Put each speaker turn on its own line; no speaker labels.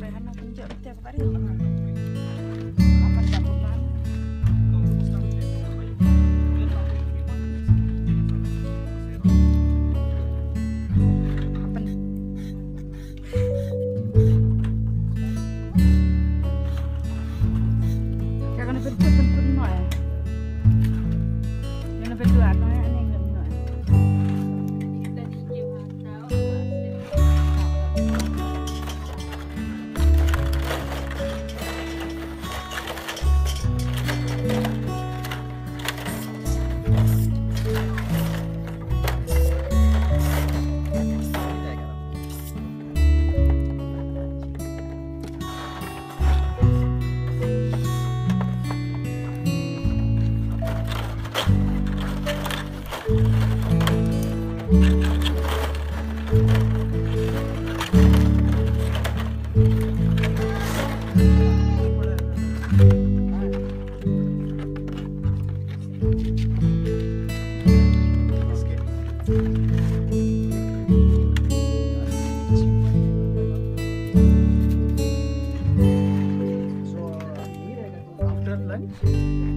பிரயாணம் கொஞ்சம் தேவைக்காரி
Uh,
lunch, we